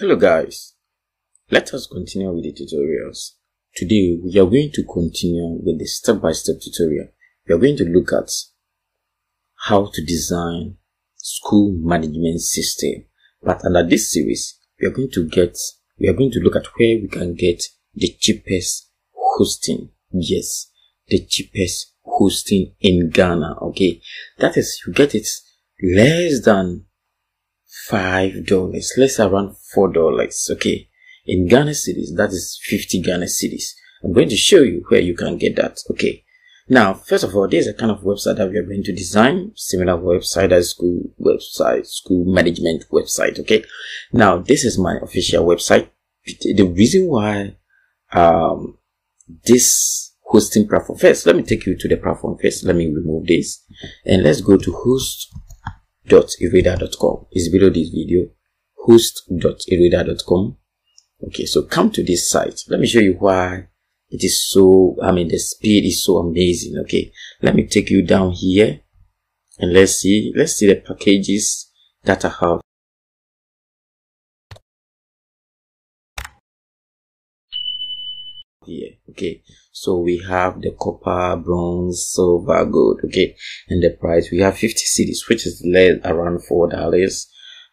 Hello guys, let us continue with the tutorials. Today we are going to continue with the step-by-step -step tutorial. We are going to look at how to design school management system. But under this series, we are going to get, we are going to look at where we can get the cheapest hosting. Yes, the cheapest hosting in Ghana. Okay, that is, you get it less than five dollars, less around four dollars. Okay, in Ghana cedis, that is 50 Ghana cedis. I'm going to show you where you can get that. Okay. Now, first of all, there's a kind of website that we are going to design, similar website as school website, school management website. Okay. Now, this is my official website. The reason why, um, this hosting platform first, let me take you to the platform first. Let me remove this and let's go to host.eredda.com. It's below this video. Host.eredda.com. Okay. So come to this site. Let me show you why it is so i mean the speed is so amazing okay let me take you down here and let's see let's see the packages that i have here okay so we have the copper bronze silver gold okay? And the price we have 50 cedis which is less around four dollars.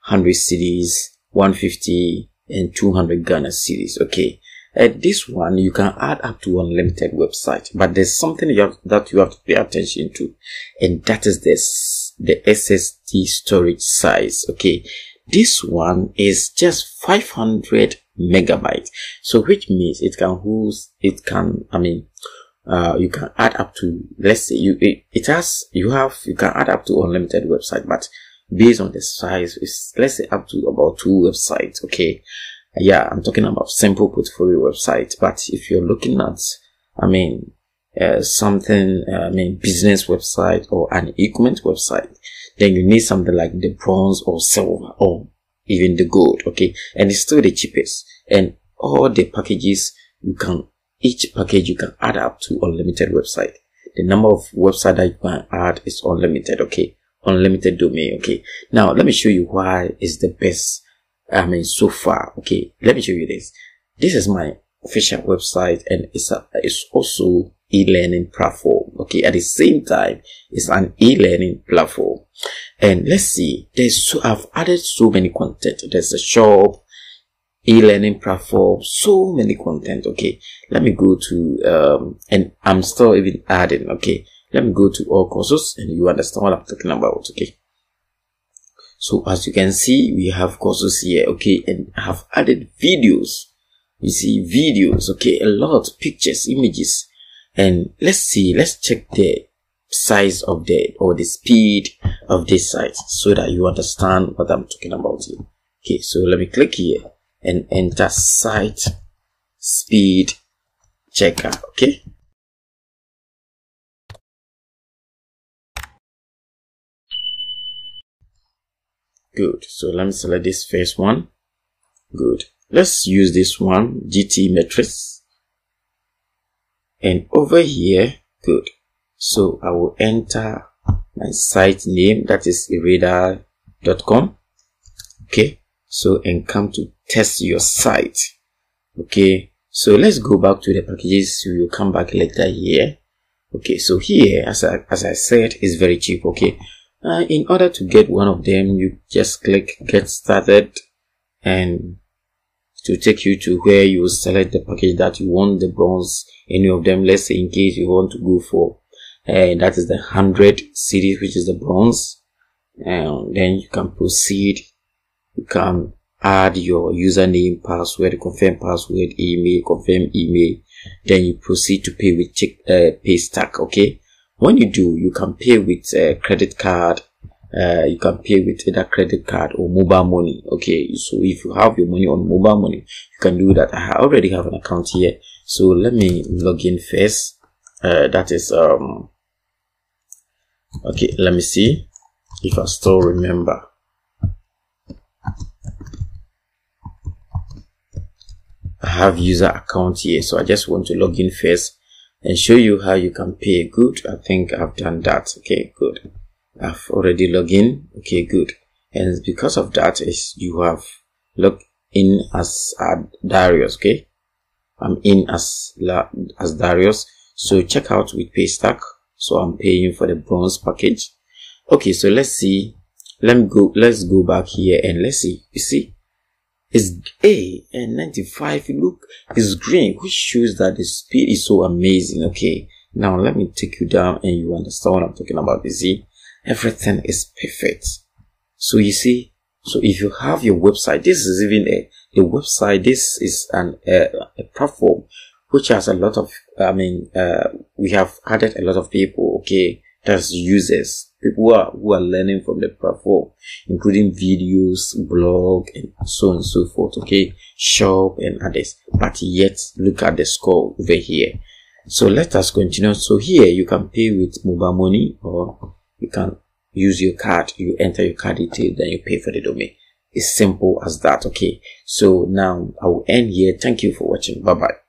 100 cedis 150 and 200 ghana cedis okay? At this one you can add up to unlimited website, but there's something you have, that you have to pay attention to, and that is this the SSD storage size. Okay, this one is just 500 megabytes, so which means it can host, it can, I mean, uh, you can add up to let's say you it, it has you have you can add up to unlimited website, but based on the size, it's let's say up to about two websites. Okay, yeah, I'm talking about simple portfolio website. But if you're looking at, I mean, uh, something, uh, I mean, business website or an equipment website, then you need something like the bronze or silver or even the gold. Okay. And it's still the cheapest. And all the packages you can, each package you can add up to unlimited website. The number of website that you can add is unlimited. Okay. Unlimited domain. Okay. Now let me show you why is the best I mean, so far. Okay, let me show you this. This is my official website and it's a, it's also e-learning platform. Okay, at the same time, it's an e-learning platform. And let's see, there's so I've added so many content. There's a shop, e-learning platform, so many content. Okay, let me go to um, and I'm still even adding. Okay, let me go to all courses and you understand what I'm talking about. Okay. So as you can see, we have courses here, okay, and I have added videos. You see videos, okay, a lot, pictures, images. And let's see, let's check the size of the, or the speed of this site so that you understand what I'm talking about here. Okay, so let me click here and enter site speed checker, okay. Good. So let me select this first one. Good. Let's use this one, GTmetrix. And over here, good. So I will enter my site name, that is eredda.com. Okay. So, and come to test your site. Okay. So let's go back to the packages. We will come back later here. Okay. So here, as I, as I said, is very cheap. Okay. Uh, in order to get one of them, you just click get started and to take you to where you select the package that you want the bronze any of them let's say in case you want to go for and uh, that is the 100 cedis which is the bronze and then you can proceed you can add your username password confirm password email confirm email then you proceed to pay with check uh, Paystack okay when you do, you can pay with a credit card. Uh, you can pay with either credit card or mobile money. Okay, so if you have your money on mobile money, you can do that. I already have an account here, so let me log in first. Uh, that is um. Okay, let me see if I still remember. I have user account here, so I just want to log in first and show you how you can pay good i think i've done that okay good i've already logged in okay good and because of that is you have logged in as uh, Darius. Okay, I'm in as as Darius. So check out with Paystack. So I'm paying for the bronze package. Okay, so let's see. Let me go. Let's go back here and let's see. You see, it's A and 95. Look, it's green, which shows that the speed is so amazing. Okay, now let me take you down and you understand what I'm talking about. You see, everything is perfect. So you see, so if you have your website, this is even a, a website. This is an a, a platform which has a lot of. I mean, uh, we have added a lot of people. Okay, that's users, people who are who are learning from the platform, including videos, blog, and so on and so forth. Okay, shop and others. But yet, look at the score over here. So let us continue. So here you can pay with mobile money or you can use your card, you enter your card detail, then you pay for the domain. It's simple as that. Okay. So now I will end here. Thank you for watching. Bye bye.